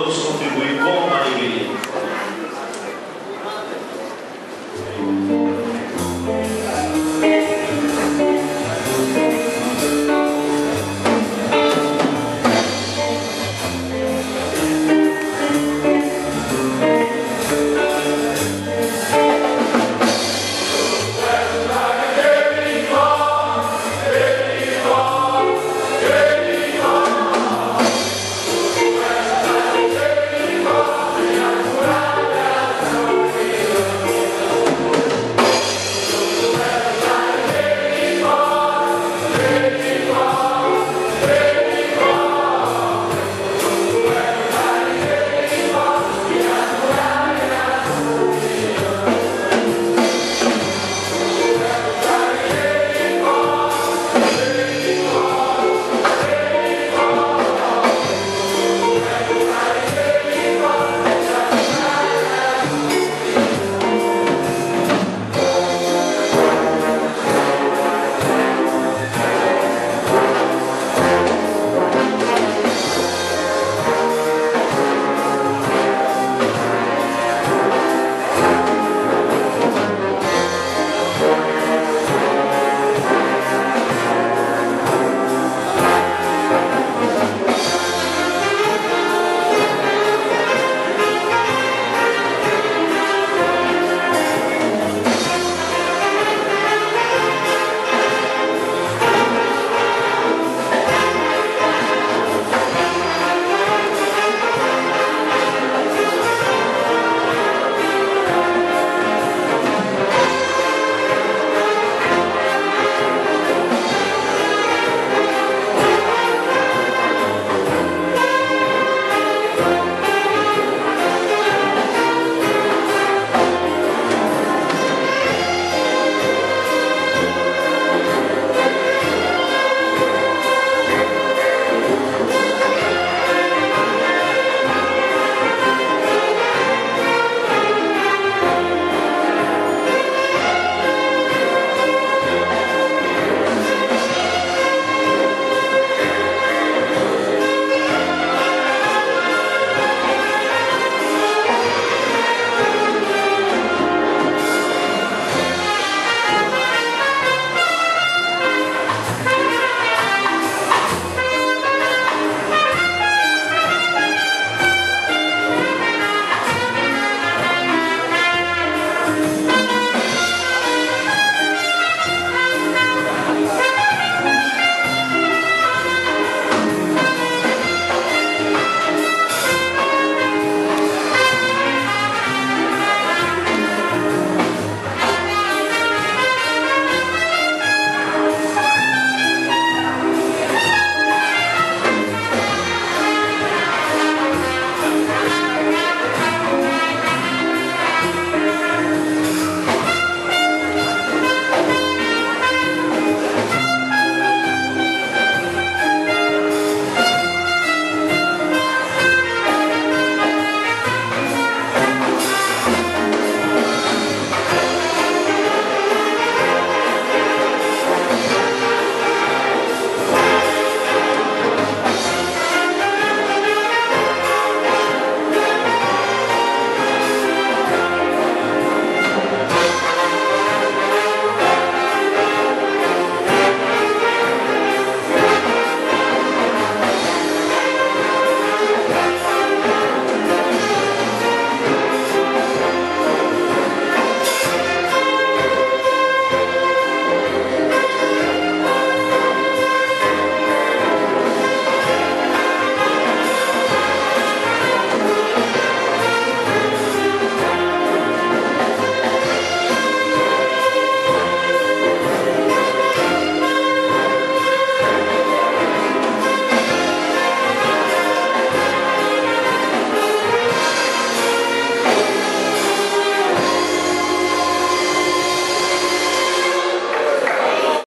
vamos contribuir com alegria.